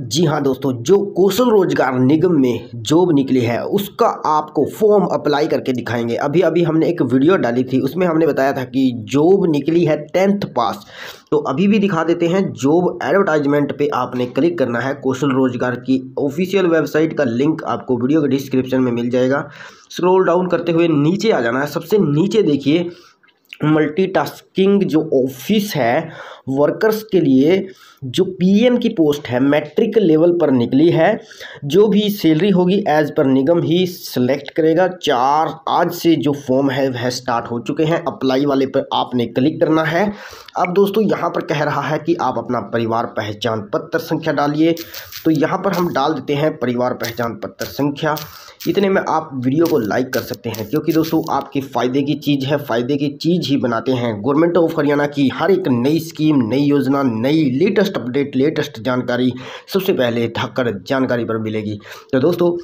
जी हाँ दोस्तों, जो कौशल रोज़गार निगम में जॉब निकली है, उसका आपको फॉर्म अप्लाई करके दिखाएँगे। अभी अभी हमने एक वीडियो डाली थी, उसमें हमने बताया था कि जॉब निकली है टेंथ पास तो अभी भी दिखा देते हैं जॉब एडवर्टाइजमेंट पे आपने क्लिक करना है कौशल रोज़गार की। ऑफिशियल वेबसाइट का लिंक आपको वीडियो के डिस्क्रिप्शन में मिल जाएगा। स्क्रोल डाउन करते हुए नीचे आ जाना है। सबसे नीचे देखिए मल्टीटास्किंग जो ऑफ़िस है वर्कर्स के लिए जो पीएम की पोस्ट है मैट्रिक लेवल पर निकली है, जो भी सैलरी होगी एज पर निगम ही सिलेक्ट करेगा। चार आज से जो फॉर्म है, वह स्टार्ट हो चुके हैं। अप्लाई वाले पर आपने क्लिक करना है। अब दोस्तों, यहाँ पर कह रहा है कि आप अपना परिवार पहचान पत्र संख्या डालिए। तो यहाँ पर हम डाल देते हैं परिवार पहचान पत्र संख्या। इतने में आप वीडियो को लाइक कर सकते हैं। क्योंकि दोस्तों, आपके फ़ायदे की चीज़ है, फ़ायदे की चीज़ ही बनाते हैं। गवर्नमेंट ऑफ़ हरियाणा की हर एक नई स्कीम नई योजना, नई लेटेस्ट अपडेट लेटेस्ट जानकारी सबसे पहले धक्कर जानकारी पर मिलेगी। तो दोस्तों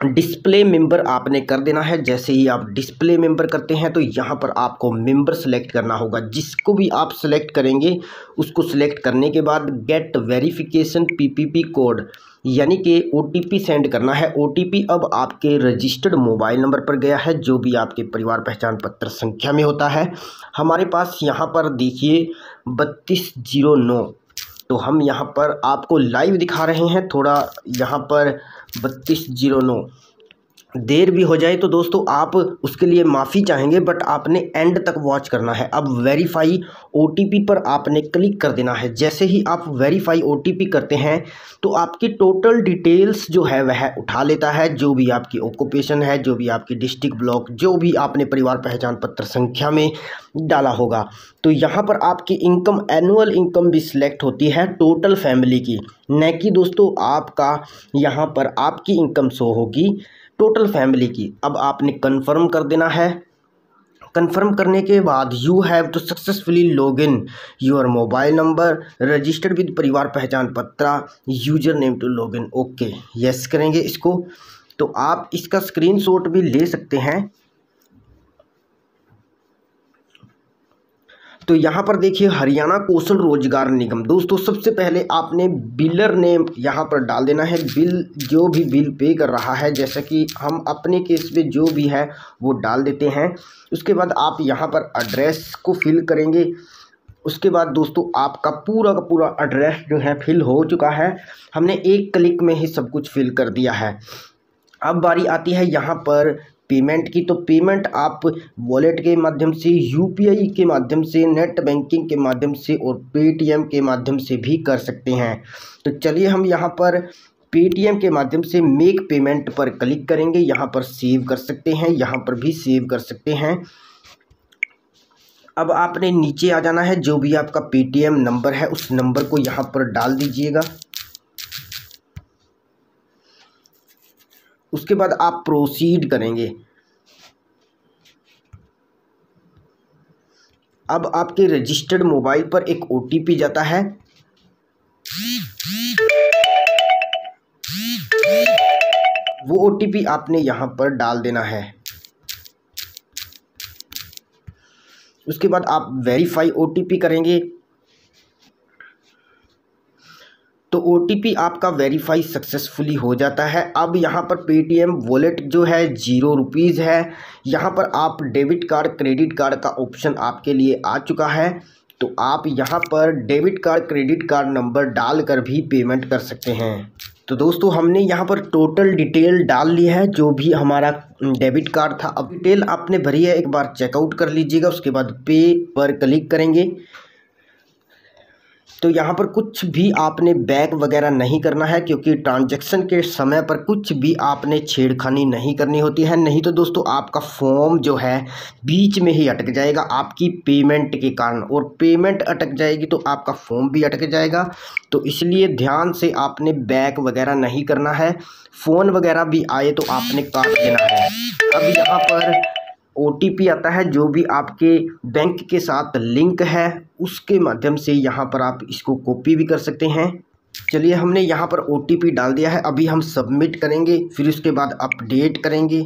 डिस्प्ले मेंबर आपने कर देना है। जैसे ही आप डिस्प्ले मेंबर करते हैं तो यहाँ पर आपको मेंबर सेलेक्ट करना होगा। जिसको भी आप सेलेक्ट करेंगे, उसको सिलेक्ट करने के बाद गेट वेरिफिकेशन पीपीपी कोड यानी कि ओटीपी सेंड करना है। ओटीपी अब आपके रजिस्टर्ड मोबाइल नंबर पर गया है, जो भी आपके परिवार पहचान पत्र संख्या में होता है। हमारे पास यहाँ पर देखिए, बत्तीस ज़ीरो नौ। तो हम यहाँ पर आपको लाइव दिखा रहे हैं। थोड़ा यहाँ पर बत्तीस ज़ीरो नौ। देर भी हो जाए तो दोस्तों आप उसके लिए माफ़ी चाहेंगे बट आपने एंड तक वॉच करना है। अब वेरीफाई ओटीपी पर आपने क्लिक कर देना है। जैसे ही आप वेरीफाई ओटीपी करते हैं तो आपकी टोटल डिटेल्स जो है, वह उठा लेता है। जो भी आपकी ऑक्यूपेशन है, जो भी आपकी डिस्ट्रिक्ट ब्लॉक जो भी आपने परिवार पहचान पत्र संख्या में डाला होगा तो यहाँ पर आपकी इनकम एनुअल इनकम भी सिलेक्ट होती है टोटल फैमिली की। न कि दोस्तों आपका, यहाँ पर आपकी इनकम शो होगी। टोटल फैमिली की। अब आपने कंफर्म कर देना है। कंफर्म करने के बाद you have to successfully log in your mobile number registered with Parivar Pehchan Patra user name to log in okay yes करेंगे इसको। तो आप इसका स्क्रीनशॉट भी ले सकते हैं। तो यहाँ पर देखिए हरियाणा कौशल रोज़गार निगम। दोस्तों, सबसे पहले आपने बिलर नेम यहाँ पर डाल देना है। बिल, जो भी बिल पे कर रहा है, जैसा कि हम अपने केस में जो भी है, वो डाल देते हैं। उसके बाद आप यहाँ पर एड्रेस को फिल करेंगे। उसके बाद दोस्तों, आपका पूरा का पूरा एड्रेस जो है, फिल हो चुका है। हमने एक क्लिक में ही सब कुछ फिल कर दिया है। अब बारी आती है यहाँ पर पेमेंट की तो पेमेंट आप वॉलेट के माध्यम से यूपीआई के माध्यम से नेट बैंकिंग के माध्यम से और पेटीएम के माध्यम से भी कर सकते हैं। तो चलिए हम यहाँ पर पेटीएम के माध्यम से मेक पेमेंट पर क्लिक करेंगे। यहाँ पर सेव कर सकते हैं, यहाँ पर भी सेव कर सकते हैं। अब आपने नीचे आ जाना है, जो भी आपका पेटीएम नंबर है, उस नंबर को यहाँ पर डाल दीजिएगा। उसके बाद आप प्रोसीड करेंगे। अब आपके रजिस्टर्ड मोबाइल पर एक ओटीपी जाता है। वो ओटीपी आपने यहाँ पर डाल देना है। उसके बाद आप वेरीफाई ओ करेंगे। तो ओटीपी आपका वेरीफाई सक्सेसफुली हो जाता है। अब यहाँ पर पेटीएम वॉलेट जो है ज़ीरो रुपीज़ है। यहाँ पर आप डेबिट कार्ड क्रेडिट कार्ड का ऑप्शन आपके लिए आ चुका है। तो आप यहाँ पर debit card credit card number डाल कर भी पेमेंट कर सकते हैं। तो दोस्तों, हमने यहाँ पर टोटल डिटेल डाल ली है, जो भी हमारा डेबिट कार्ड था। अब डिटेल आपने भरी है, एक बार चेकआउट कर लीजिएगा, उसके बाद पे पर क्लिक करेंगे। तो यहाँ पर कुछ भी आपने बैक वगैरह नहीं करना है, क्योंकि ट्रांजैक्शन के समय पर कुछ भी आपने छेड़खानी नहीं करनी होती है। नहीं तो दोस्तों, आपका फॉर्म जो है, बीच में ही अटक जाएगा। आपकी पेमेंट के कारण, और पेमेंट अटक जाएगी तो आपका फॉर्म भी अटक जाएगा। तो इसलिए ध्यान से आपने बैक वगैरह नहीं करना है। फ़ोन वगैरह भी आए तो आपने काट देना है। अब यहाँ पर ओटीपी आता है, जो भी आपके बैंक के साथ लिंक है, उसके माध्यम से यहाँ पर आप इसको कॉपी भी कर सकते हैं। चलिए, हमने यहाँ पर ओटीपी डाल दिया है। अभी हम सबमिट करेंगे, फिर उसके बाद अपडेट करेंगे।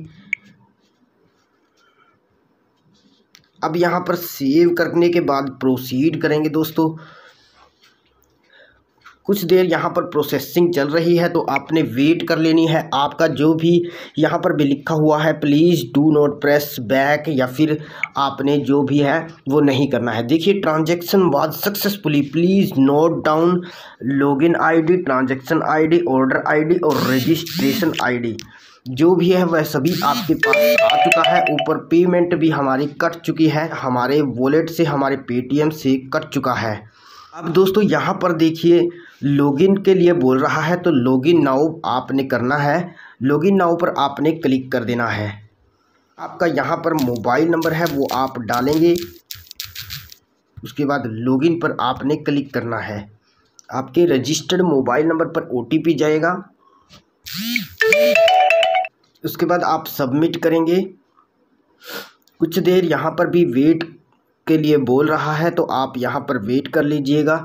अब यहाँ पर सेव करने के बाद प्रोसीड करेंगे दोस्तों। कुछ देर यहाँ पर प्रोसेसिंग चल रही है तो आपने वेट कर लेनी है। आपका जो भी यहाँ पर भी लिखा हुआ है please do not press back या फिर आपने जो भी है, वो नहीं करना है। देखिए transaction was successfully please note down login ID transaction ID order ID और रजिस्ट्रेशन आईडी जो भी है, वह सभी आपके पास आ चुका है। ऊपर पेमेंट भी हमारी कट चुकी है। हमारे वॉलेट से, हमारे पेटीएम से कट चुका है। अब दोस्तों, यहाँ पर देखिए लॉगिन के लिए बोल रहा है तो लॉगिन नाउ आपने करना है। लॉगिन नाउ पर आपने क्लिक कर देना है। आपका यहाँ पर मोबाइल नंबर है, वो आप डालेंगे। उसके बाद लॉगिन पर आपने क्लिक करना है। आपके रजिस्टर्ड मोबाइल नंबर पर ओटीपी जाएगा। उसके बाद आप सबमिट करेंगे। कुछ देर यहाँ पर भी वेट के लिए बोल रहा है तो आप यहाँ पर वेट कर लीजिएगा।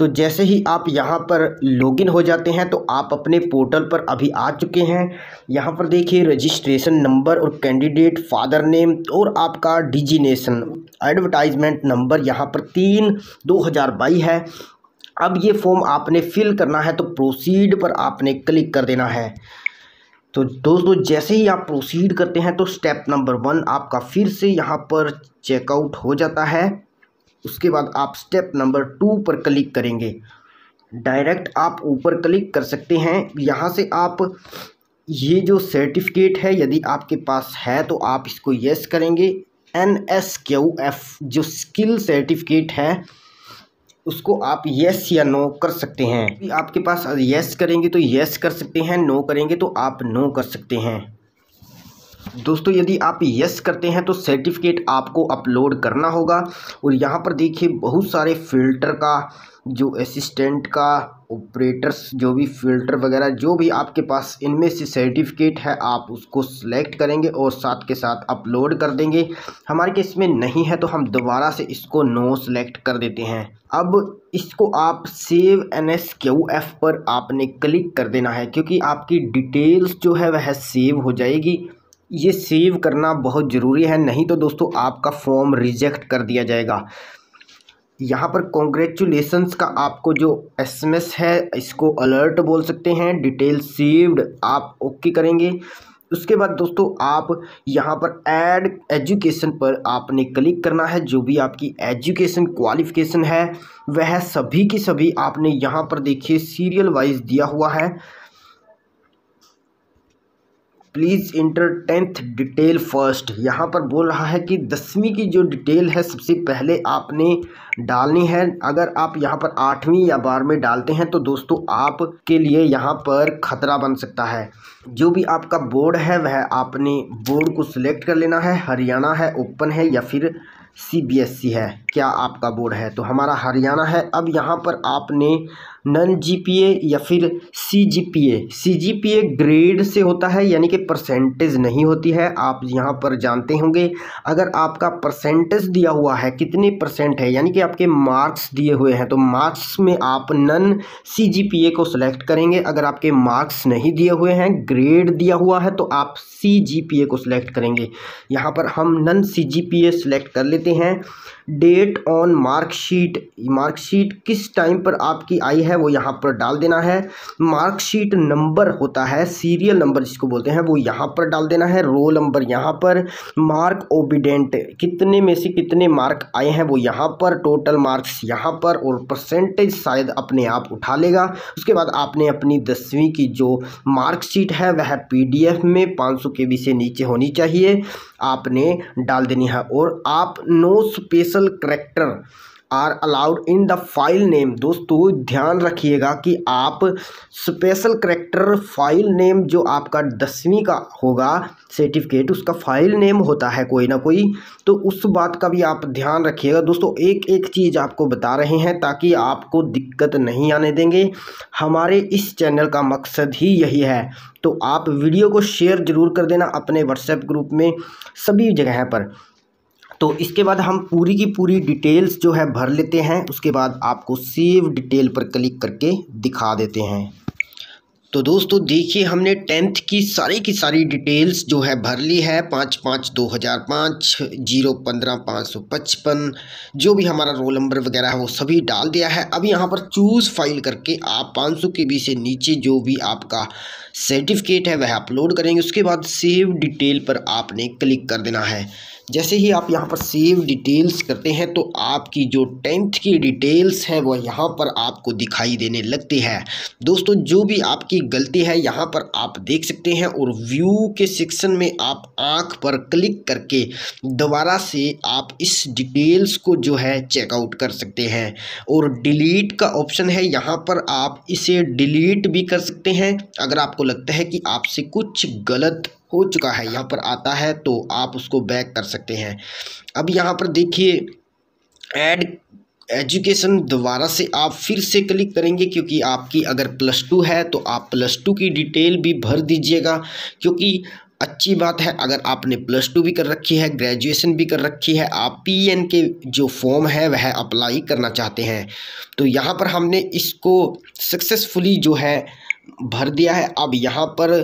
तो जैसे ही आप यहाँ पर लॉगिन हो जाते हैं तो आप अपने पोर्टल पर अभी आ चुके हैं। यहाँ पर देखिए रजिस्ट्रेशन नंबर और कैंडिडेट फादर नेम और आपका डिजिनेशन एडवर्टाइजमेंट नंबर यहाँ पर तीन दो हज़ार बाई है। अब ये फॉर्म आपने फिल करना है तो प्रोसीड पर आपने क्लिक कर देना है। तो दोस्तों, जैसे ही आप प्रोसीड करते हैं तो स्टेप नंबर वन आपका फिर से यहाँ पर चेकआउट हो जाता है। उसके बाद आप स्टेप नंबर टू पर क्लिक करेंगे। डायरेक्ट आप ऊपर क्लिक कर सकते हैं। यहाँ से आप ये जो सर्टिफिकेट है, यदि आपके पास है तो आप इसको यस करेंगे। एन एस क्यू एफ़ जो स्किल सर्टिफिकेट है, उसको आप यस या नो कर सकते हैं। आपके पास यस करेंगे तो यस कर सकते हैं नो करेंगे तो आप नो कर सकते हैं। दोस्तों, यदि आप यस करते हैं तो सर्टिफिकेट आपको अपलोड करना होगा। और यहाँ पर देखिए, बहुत सारे फ़िल्टर का, जो असिस्टेंट का ऑपरेटर्स जो भी फ़िल्टर वगैरह, जो भी आपके पास इनमें से सर्टिफिकेट है, आप उसको सिलेक्ट करेंगे और साथ के साथ अपलोड कर देंगे। हमारे केस में नहीं है तो हम दोबारा से इसको नो सेलेक्ट कर देते हैं। अब इसको आप save N S Q F पर आपने क्लिक कर देना है, क्योंकि आपकी डिटेल्स जो है, वह सेव हो जाएगी। ये सेव करना बहुत ज़रूरी है, नहीं तो दोस्तों आपका फॉर्म रिजेक्ट कर दिया जाएगा। यहाँ पर कॉन्ग्रेचुलेसन्स का आपको जो एसएमएस है, इसको अलर्ट बोल सकते हैं डिटेल सेव्ड आप ओके करेंगे। उसके बाद दोस्तों आप यहाँ पर ऐड एजुकेशन पर आपने क्लिक करना है, जो भी आपकी एजुकेशन क्वालिफ़िकेशन है, वह सभी की सभी आपने यहाँ पर देखिए सीरियल वाइज दिया हुआ है। Please enter tenth detail first. यहाँ पर बोल रहा है कि दसवीं की जो डिटेल है, सबसे पहले आपने डालनी है। अगर आप यहाँ पर आठवीं या बारहवीं डालते हैं तो दोस्तों आपके लिए यहाँ पर ख़तरा बन सकता है। जो भी आपका बोर्ड है, वह आपने बोर्ड को सिलेक्ट कर लेना है। हरियाणा है, ओपन है या फिर सी है, क्या आपका बोर्ड है? तो हमारा हरियाणा है। अब यहाँ पर आपने नन जीपीए या फिर C GPA C GPA grade से होता है, यानी कि परसेंटेज नहीं होती है। आप यहाँ पर जानते होंगे, अगर आपका परसेंटेज दिया हुआ है, कितने परसेंट है, यानी कि आपके मार्क्स दिए हुए हैं तो मार्क्स में आप नन सी जीपीए को सिलेक्ट करेंगे। अगर आपके मार्क्स नहीं दिए हुए हैं ग्रेड दिया हुआ है तो आप सी जीपीए को सिलेक्ट करेंगे। यहाँ पर हम नन सी जीपीए सिलेक्ट कर लेते हैं। डेट ऑन मार्कशीट मार्कशीट किस टाइम पर आपकी आई है? वो यहाँ पर डाल देना है। मार्कशीट नंबर होता है, सीरियल नंबर जिसको बोलते हैं, वो यहाँ पर डाल देना है। रोल नंबर यहाँ पर। मार्क ओबिडेंट, कितने में से कितने मार्क आए हैं, वो यहाँ पर। टोटल मार्क्स यहाँ पर और परसेंटेज शायद अपने आप उठा लेगा। उसके बाद आपने अपनी दसवीं की जो मार्कशीट है, वह पीडीएफ में पाँच सौ के से नीचे होनी चाहिए। आपने डाल देनी है और आप no special character are allowed in the file name. दोस्तों, ध्यान रखिएगा कि आप स्पेशल करेक्टर फ़ाइल नेम जो आपका दसवीं का होगा सर्टिफिकेट उसका फ़ाइल नेम होता है कोई ना कोई तो उस बात का भी आप ध्यान रखिएगा। दोस्तों एक एक चीज़ आपको बता रहे हैं ताकि आपको दिक्कत नहीं आने देंगे। हमारे इस चैनल का मकसद ही यही है तो आप वीडियो को शेयर ज़रूर कर देना अपने व्हाट्सएप ग्रुप में, सभी जगह पर। तो इसके बाद हम पूरी की पूरी डिटेल्स जो है भर लेते हैं। उसके बाद आपको सेव डिटेल पर क्लिक करके दिखा देते हैं। तो दोस्तों, देखिए, हमने टेंथ की सारी की सारी डिटेल्स जो है भर ली है। पाँच पाँच दो हज़ार पाँच, ज़ीरो पंद्रह, पाँच सौ पचपन, जो भी हमारा रोल नंबर वगैरह है, वो सभी डाल दिया है। अब यहाँ पर चूज़ फ़ाइल करके आप पाँच सौ के बी से नीचे जो भी आपका सर्टिफिकेट है, वह अपलोड करेंगे। उसके बाद सेव डिटेल पर आपने क्लिक कर देना है। जैसे ही आप यहाँ पर सेव डिटेल्स करते हैं तो आपकी जो टेंथ की डिटेल्स हैं, वो यहाँ पर आपको दिखाई देने लगती है। दोस्तों, जो भी आपकी गलती है, यहाँ पर आप देख सकते हैं और व्यू के सेक्शन में आप आँख पर क्लिक करके दोबारा से आप इस डिटेल्स को जो है चेकआउट कर सकते हैं। और डिलीट का ऑप्शन है, यहाँ पर आप इसे डिलीट भी कर सकते हैं। अगर आपको लगता है कि आपसे कुछ गलत हो चुका है, यहाँ पर आता है तो आप उसको बैक कर सकते हैं। अब यहाँ पर देखिए ऐड एजुकेशन दोबारा से आप फिर से क्लिक करेंगे क्योंकि आपकी अगर प्लस टू है तो आप प्लस टू की डिटेल भी भर दीजिएगा। क्योंकि अच्छी बात है, अगर आपने प्लस टू भी कर रखी है ग्रेजुएशन भी कर रखी है, आप पीएन के जो फॉर्म है, वह अप्लाई करना चाहते हैं। तो यहाँ पर हमने इसको सक्सेसफुली जो है भर दिया है। अब यहाँ पर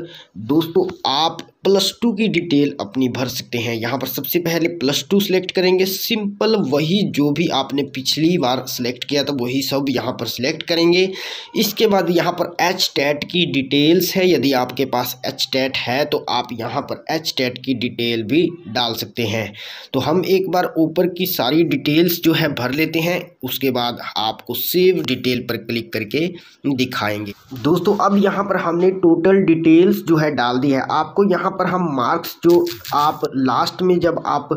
दोस्तों आप प्लस टू की डिटेल अपनी भर सकते हैं। यहाँ पर सबसे पहले प्लस टू सेलेक्ट करेंगे। सिंपल वही जो भी आपने पिछली बार सेलेक्ट किया था, वही सब यहाँ पर सेलेक्ट करेंगे। इसके बाद यहाँ पर एच टेट की डिटेल्स है। यदि आपके पास एच टेट है तो आप यहाँ पर एच टैट की डिटेल भी डाल सकते हैं। तो हम एक बार ऊपर की सारी डिटेल्स जो है भर लेते हैं। उसके बाद आपको सेव डिटेल पर क्लिक करके दिखाएँगे। दोस्तों यहाँ पर हमने टोटल डिटेल्स जो है डाल दी है। आपको यहाँ पर हम मार्क्स जो आप लास्ट में जब आप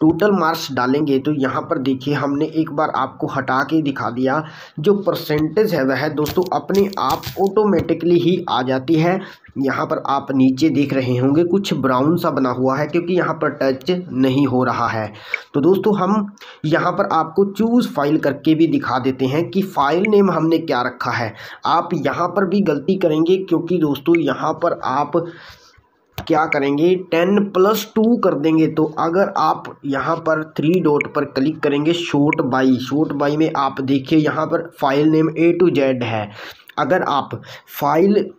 टोटल मार्क्स डालेंगे तो यहाँ पर देखिए हमने एक बार आपको हटा के दिखा दिया, जो परसेंटेज है वह दोस्तों अपने आप ऑटोमेटिकली ही आ जाती है। यहाँ पर आप नीचे देख रहे होंगे, कुछ ब्राउन सा बना हुआ है, क्योंकि यहाँ पर टच नहीं हो रहा है। तो दोस्तों हम यहाँ पर आपको चूज़ फ़ाइल करके भी दिखा देते हैं कि फ़ाइल नेम हमने क्या रखा है। आप यहाँ पर भी गलती करेंगे, क्योंकि दोस्तों यहाँ पर आप क्या करेंगे? टेन प्लस टू कर देंगे। तो अगर आप यहाँ पर थ्री डॉट पर क्लिक करेंगे शॉर्ट बाई शॉर्ट बाई में आप देखिए यहाँ पर file name A to Z है। अगर आप फ़ाइल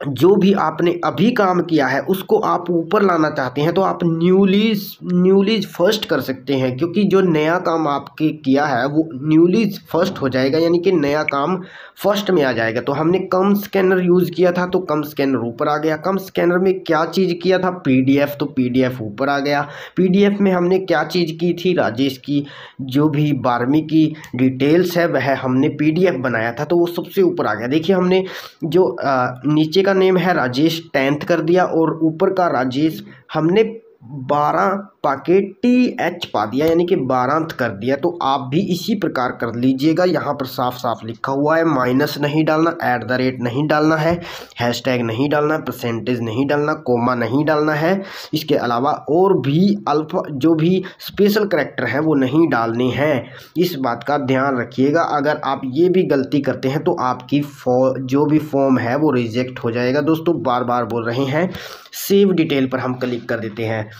जो भी आपने अभी काम किया है, उसको आप ऊपर लाना चाहते हैं तो आप न्यूलीज न्यूलीज फ़र्स्ट कर सकते हैं, क्योंकि जो नया काम आपके किया है, वो न्यूलीज फ़र्स्ट हो जाएगा, यानी कि नया काम फ़र्स्ट में आ जाएगा। तो हमने कम स्कैनर यूज़ किया था तो कम स्कैनर ऊपर आ गया। कम स्कैनर में क्या चीज़ किया था? पीडीएफ तो पीडीएफ ऊपर आ गया। पीडीएफ में हमने क्या चीज़ की थी? राजेश की जो भी बारहवीं की डिटेल्स है, वह हमने पीडीएफ बनाया था तो वो सबसे ऊपर आ गया। देखिए, हमने जो नीचे का नेम है राजेश टेंथ कर दिया और ऊपर का राजेश हमने बारह पाकेट टी एच पा दिया, यानी कि बारह कर दिया। तो आप भी इसी प्रकार कर लीजिएगा। यहाँ पर साफ़ साफ़ लिखा हुआ है, माइनस नहीं डालना, ऐट द रेट नहीं डालना है, हैशटैग नहीं डालना परसेंटेज नहीं डालना, कोमा नहीं डालना है। इसके अलावा और भी अल्फ़ा जो भी स्पेशल करेक्टर हैं, वो नहीं डालने हैं। इस बात का ध्यान रखिएगा। अगर आप ये भी गलती करते हैं तो आपकी जो भी फॉर्म है, वो रिजेक्ट हो जाएगा। दोस्तों बार बार बोल रहे हैं। सेव डिटेल पर हम क्लिक कर देते हैं।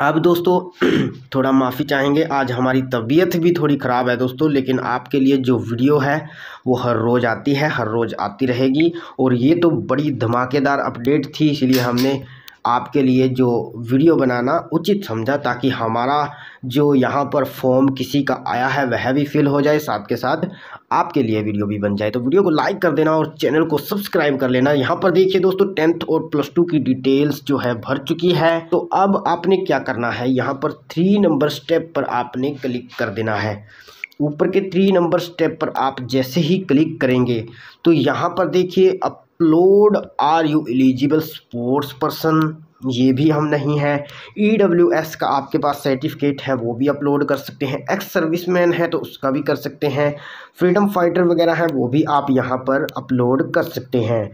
अब दोस्तों, थोड़ा माफ़ी चाहेंगे। आज हमारी तबीयत भी थोड़ी ख़राब है दोस्तों, लेकिन आपके लिए जो वीडियो है, वो हर रोज़ आती है, हर रोज़ आती रहेगी। और ये तो बड़ी धमाकेदार अपडेट थी, इसलिए हमने आपके लिए जो वीडियो बनाना उचित समझा, ताकि हमारा जो यहाँ पर फॉर्म किसी का आया है, वह भी फिल हो जाए साथ के साथ। आपके लिए वीडियो भी बन जाए तो वीडियो को लाइक कर देना और चैनल को सब्सक्राइब कर लेना। यहाँ पर देखिए दोस्तों, टेंथ और प्लस टू की डिटेल्स जो है भर चुकी है। तो अब आपने क्या करना है, यहाँ पर थ्री नंबर स्टेप पर आपने क्लिक कर देना है। ऊपर के थ्री नंबर स्टेप पर आप जैसे ही क्लिक करेंगे तो यहाँ पर देखिए upload are you eligible sports person. ये भी हम नहीं हैं। ई डब्ल्यू एस का आपके पास सर्टिफिकेट है, वो भी अपलोड कर सकते हैं। एक्स सर्विसमैन है तो उसका भी कर सकते हैं। फ्रीडम फाइटर वगैरह है, वो भी आप यहाँ पर अपलोड कर सकते हैं।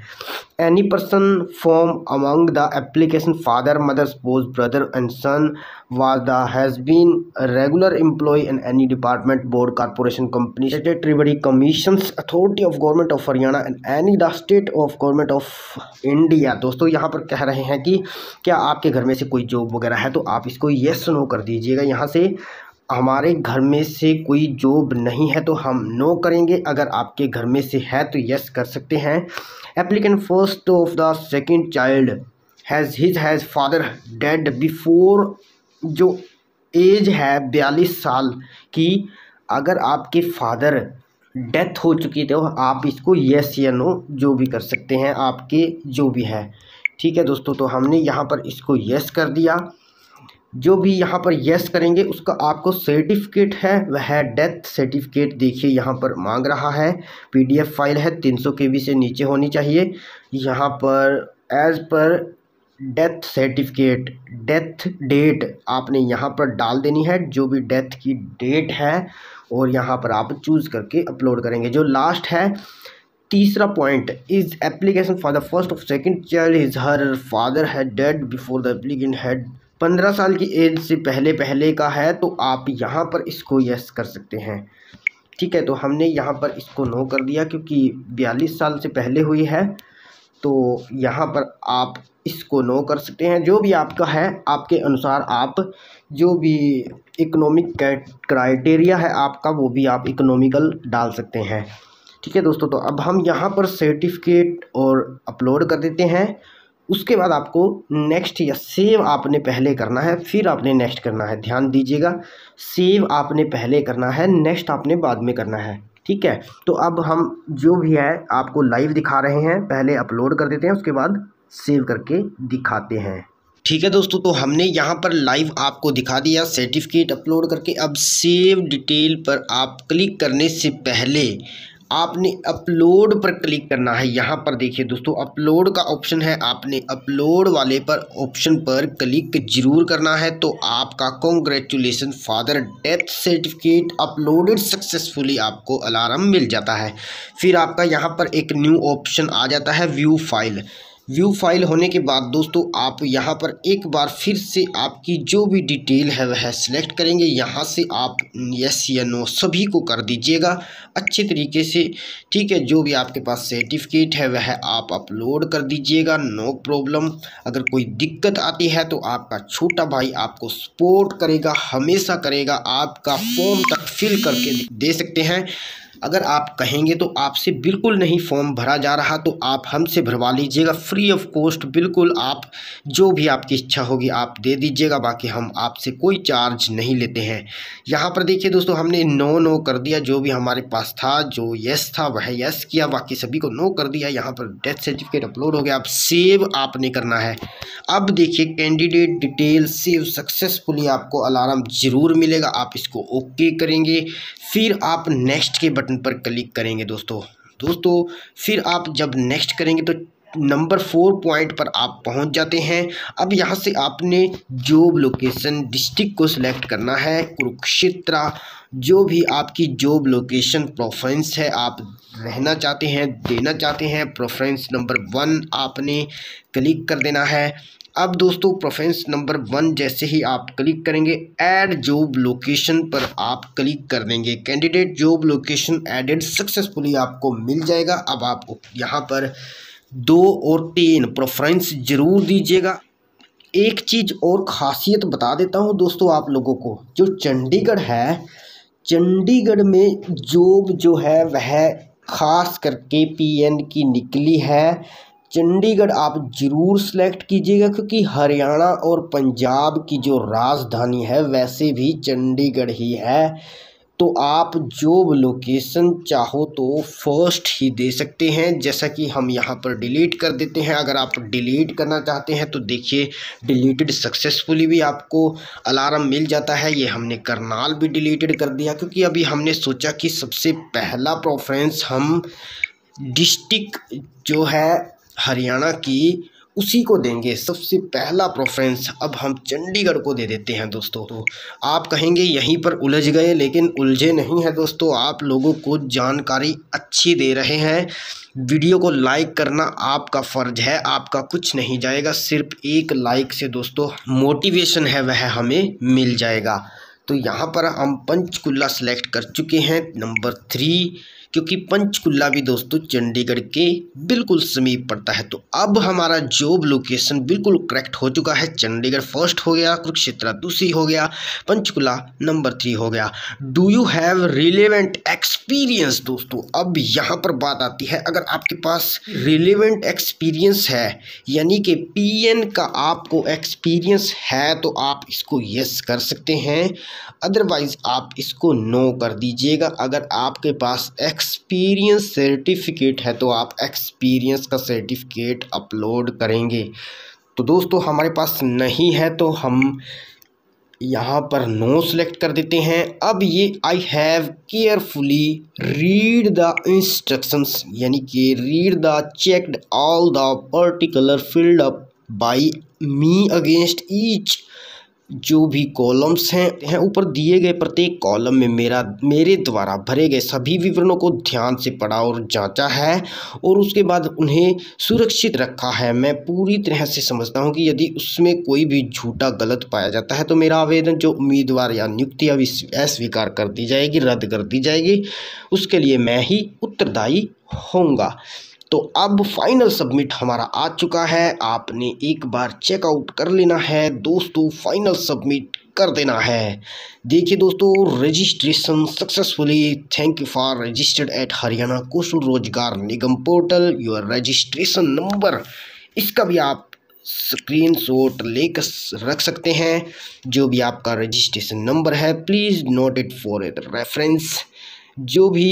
Any person from among the application father mother spouse brother and son was the has been regular employ in any department board corporation company state treasury commission authority of government of Haryana and any the state of government of India दोस्तों, यहाँ पर कह रहे हैं कि क्या आपके घर में से कोई जॉब वगैरह है तो आप इसको येस नो कर दीजिएगा। यहाँ से हमारे घर में से कोई जॉब नहीं है तो हम नो करेंगे। अगर आपके घर में से है तो यस कर सकते हैं। Applicant first of the second child has his has father dead before जो एज है, बयालीस साल की, अगर आपके फादर डेथ हो चुकी तो आप इसको यस या नो जो भी कर सकते हैं, आपके जो भी है। ठीक है दोस्तों तो हमने यहाँ पर इसको यस कर दिया। जो भी यहाँ पर यस करेंगे, उसका आपको सर्टिफिकेट है, वह डेथ सर्टिफिकेट देखिए, यहाँ पर मांग रहा है। पीडीएफ फ़ाइल है, तीन सौ के बी से नीचे होनी चाहिए। यहाँ पर as per death certificate death date आपने यहाँ पर डाल देनी है। जो भी डेथ की डेट है, और यहाँ पर आप चूज़ करके अपलोड करेंगे। जो लास्ट है तीसरा point is application for the first of second child is her father है dead before the applicant had पंद्रह साल की एज से पहले पहले का है तो आप यहाँ पर इसको यस कर सकते हैं। ठीक है तो हमने यहाँ पर इसको नो कर दिया क्योंकि बयालीस साल से पहले हुई है तो यहाँ पर आप इसको नो कर सकते हैं। जो भी आपका है, आपके अनुसार आप जो भी इकोनॉमिक क्राइटेरिया है आपका, वो भी आप इकोनॉमिकल डाल सकते हैं। ठीक है दोस्तों तो अब हम यहाँ पर सर्टिफिकेट और अपलोड कर देते हैं। उसके बाद आपको नेक्स्ट या सेव आपने पहले करना है, फिर आपने नेक्स्ट करना है। ध्यान दीजिएगा सेव आपने पहले करना है नेक्स्ट आपने बाद में करना है। ठीक है तो अब हम जो भी है आपको लाइव दिखा रहे हैं, पहले अपलोड कर देते हैं, उसके बाद सेव करके दिखाते हैं। ठीक है दोस्तों तो हमने यहाँ पर लाइव आपको दिखा दिया सर्टिफिकेट अपलोड करके। अब सेव डिटेल पर आप क्लिक करने से पहले आपने अपलोड पर क्लिक करना है, यहाँ पर देखिए दोस्तों अपलोड का ऑप्शन है, आपने अपलोड वाले पर ऑप्शन पर क्लिक ज़रूर करना है तो आपका congratulation father death certificate uploaded successfully आपको अलार्म मिल जाता है। फिर आपका यहाँ पर एक न्यू ऑप्शन आ जाता है व्यू फ़ाइल व्यू फ़ाइल होने के बाद दोस्तों आप यहाँ पर एक बार फिर से आपकी जो भी डिटेल है वह सिलेक्ट करेंगे। यहाँ से आप यस या नो सभी को कर दीजिएगा अच्छे तरीके से। ठीक है, जो भी आपके पास सर्टिफिकेट है वह आप अपलोड कर दीजिएगा नो प्रॉब्लम अगर कोई दिक्कत आती है तो आपका छोटा भाई आपको सपोर्ट करेगा, हमेशा करेगा, आपका फॉर्म तक फिल करके दे सकते हैं। अगर आप कहेंगे तो आपसे बिल्कुल नहीं फॉर्म भरा जा रहा तो आप हमसे भरवा लीजिएगा। फ्री ऑफ़ कॉस्ट बिल्कुल आप जो भी आपकी इच्छा होगी आप दे दीजिएगा, बाकी हम आपसे कोई चार्ज नहीं लेते हैं। यहाँ पर देखिए दोस्तों, हमने नो नो कर दिया, जो भी हमारे पास था, जो यस था, वह यस किया, बाकी सभी को नो कर दिया। यहाँ पर डेथ सर्टिफिकेट अपलोड हो गया, अब सेव आपने करना है। अब देखिए कैंडिडेट डिटेल सेव सक्सेसफुली आपको अलार्म ज़रूर मिलेगा, आप इसको ओके करेंगे। फिर आप नेक्स्ट के बटन पर क्लिक करेंगे दोस्तों। दोस्तों, फिर आप जब नेक्स्ट करेंगे तो नंबर फोर पॉइंट पर आप पहुँच जाते हैं। अब यहाँ से आपने जॉब लोकेशन डिस्ट्रिक्ट को सिलेक्ट करना है, कुरुक्षेत्र, जो भी आपकी जॉब लोकेशन प्रोफरेंस है, आप रहना चाहते हैं, देना चाहते हैं प्रोफरेंस नंबर वन आपने क्लिक कर देना है। अब दोस्तों प्रोफेंस नंबर वन जैसे ही आप क्लिक करेंगे ऐड जॉब लोकेशन पर आप क्लिक कर देंगे। Candidate job location added successfully आपको मिल जाएगा। अब आप यहाँ पर दो और तीन प्रोफरेंस ज़रूर दीजिएगा। एक चीज़ और ख़ासियत बता देता हूँ दोस्तों आप लोगों को, जो चंडीगढ़ है, चंडीगढ़ में जॉब जो है वह ख़ास करके पीएन की निकली है। चंडीगढ़ आप ज़रूर सेलेक्ट कीजिएगा, क्योंकि हरियाणा और पंजाब की जो राजधानी है, वैसे भी चंडीगढ़ ही है। तो आप जो लोकेशन चाहो तो फ़र्स्ट ही दे सकते हैं, जैसा कि हम यहाँ पर डिलीट कर देते हैं। अगर आप डिलीट करना चाहते हैं तो देखिए डिलीटेड सक्सेसफुली भी आपको अलार्म मिल जाता है। ये हमने करनाल भी डिलीटेड कर दिया, क्योंकि अभी हमने सोचा कि सबसे पहला प्रोफ्रेंस हम डिस्ट्रिक्ट जो है हरियाणा की, उसी को देंगे। सबसे पहला प्रोफ्रेंस अब हम चंडीगढ़ को दे देते हैं दोस्तों। तो आप कहेंगे यहीं पर उलझ गए, लेकिन उलझे नहीं हैं दोस्तों। आप लोगों को जानकारी अच्छी दे रहे हैं। वीडियो को लाइक करना आपका फ़र्ज़ है, आपका कुछ नहीं जाएगा। सिर्फ़ एक लाइक से दोस्तों मोटिवेशन है, वह हमें मिल जाएगा। तो यहाँ पर हम पंचकुल्ला सेलेक्ट कर चुके हैं। नंबर थ्री क्योंकि पंचकुला भी दोस्तों चंडीगढ़ के बिल्कुल समीप पड़ता है। तो अब हमारा जॉब लोकेशन बिल्कुल करेक्ट हो चुका है। चंडीगढ़ फ़र्स्ट हो गया, कुरुक्षेत्र दूसरी हो गया, पंचकुला नंबर थ्री हो गया। Do you have relevant experience दोस्तों? अब यहाँ पर बात आती है। अगर आपके पास रिलेवेंट एक्सपीरियंस है, यानी कि पीएन का आपको एक्सपीरियंस है तो आप इसको यस कर सकते हैं। अदरवाइज़ आप इसको नो कर दीजिएगा। अगर आपके पास एक्सपीरियंस सर्टिफिकेट है तो आप एक्सपीरियंस का सर्टिफिकेट अपलोड करेंगे। तो दोस्तों, हमारे पास नहीं है तो हम यहाँ पर नो सेलेक्ट कर देते हैं। अब ये I have carefully read the instructions यानी कि read the checked all the particular field up by me against each जो भी कॉलम्स हैं हैं, ऊपर दिए गए प्रत्येक कॉलम में मेरा, मेरे द्वारा भरे गए सभी विवरणों को ध्यान से पढ़ा और जांचा है और उसके बाद उन्हें सुरक्षित रखा है। मैं पूरी तरह से समझता हूँ कि यदि उसमें कोई भी झूठा, गलत पाया जाता है तो मेरा आवेदन जो उम्मीदवार या नियुक्ति अस्वीकार कर दी जाएगी, रद्द कर दी जाएगी, उसके लिए मैं ही उत्तरदायी होऊँगा। तो अब फाइनल सबमिट हमारा आ चुका है। आपने एक बार चेकआउट कर लेना है। दोस्तों फाइनल सबमिट कर देना है। देखिए दोस्तों registration successfully thank you for registered at Haryana Kaushal Rozgar Nigam portal your registration number इसका भी आप स्क्रीन शॉट लेकर रख सकते हैं। जो भी आपका रजिस्ट्रेशन नंबर है please note it for reference जो भी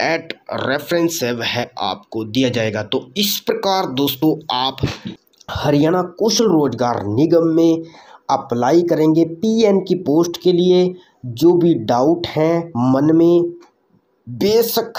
एट रेफरेंस है आपको दिया जाएगा। तो इस प्रकार दोस्तों आप हरियाणा कौशल रोज़गार निगम में अप्लाई करेंगे पीएन की पोस्ट के लिए। जो भी डाउट हैं मन में, बेशक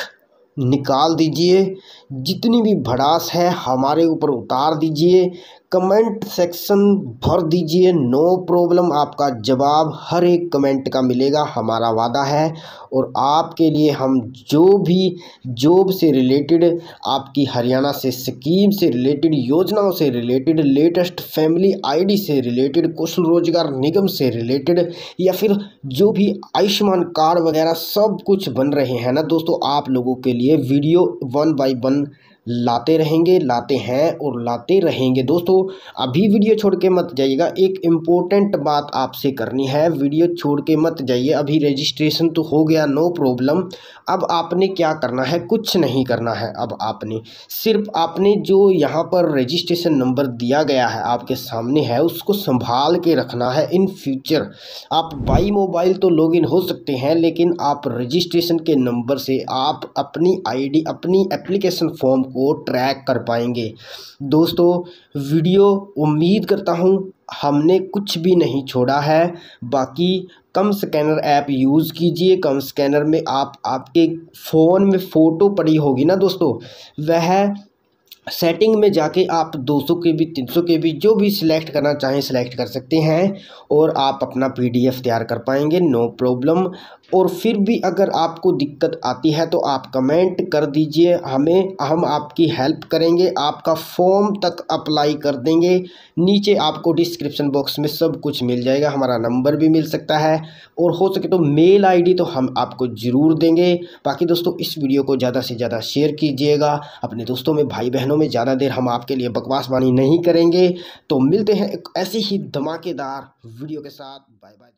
निकाल दीजिए। जितनी भी भड़ास है हमारे ऊपर उतार दीजिए। कमेंट सेक्शन भर दीजिए, नो प्रॉब्लम, आपका जवाब हर एक कमेंट का मिलेगा, हमारा वादा है। और आपके लिए हम जो भी जॉब से रिलेटेड, आपकी हरियाणा से स्कीम से रिलेटेड, योजनाओं से रिलेटेड, लेटेस्ट फैमिली आईडी से रिलेटेड, कौशल रोज़गार निगम से रिलेटेड, या फिर जो भी आयुष्मान कार्ड वगैरह सब कुछ बन रहे हैं ना दोस्तों, आप लोगों के लिए वीडियो वन बाई वन लाते रहेंगे, लाते हैं और लाते रहेंगे। दोस्तों, अभी वीडियो छोड़ के मत जाइएगा। एक इम्पोर्टेंट बात आपसे करनी है। वीडियो छोड़ के मत जाइए। अभी रजिस्ट्रेशन तो हो गया नो प्रॉब्लम अब आपने क्या करना है? कुछ नहीं करना है अब आपने। सिर्फ़ आपने जो यहाँ पर रजिस्ट्रेशन नंबर दिया गया है, आपके सामने है, उसको संभाल के रखना है इन फ्यूचर आप बाई मोबाइल तो लॉगिन हो सकते हैं, लेकिन आप रजिस्ट्रेशन के नंबर से आप अपनी आईडी अपनी एप्लीकेशन फॉर्म ट्रैक कर पाएँगे। दोस्तों, वीडियो उम्मीद करता हूँ हमने कुछ भी नहीं छोड़ा है। बाकी कम स्कैनर ऐप यूज़ कीजिए। कम स्कैनर में आप, आपके फ़ोन में फ़ोटो पड़ी होगी ना दोस्तों? वह सेटिंग में जाके आप 200 के भी 300 के भी जो भी सिलेक्ट करना चाहें सिलेक्ट कर सकते हैं और आप अपना पीडीएफ तैयार कर पाएँगे। नो प्रॉब्लम और फिर भी अगर आपको दिक्कत आती है तो आप कमेंट कर दीजिए। हमें, हम आपकी हेल्प करेंगे। आपका फॉर्म तक अप्लाई कर देंगे। नीचे आपको डिस्क्रिप्शन बॉक्स में सब कुछ मिल जाएगा। हमारा नंबर भी मिल सकता है। और हो सके तो मेल आईडी तो हम आपको ज़रूर देंगे। बाकी दोस्तों, इस वीडियो को ज़्यादा से ज़्यादा शेयर कीजिएगा। अपने दोस्तों में भाई बहनों में ज़्यादा देर हम आपके लिए बकवास बानी नहीं करेंगे। तो मिलते हैं ऐसी ही धमाकेदार वीडियो के साथ। Bye bye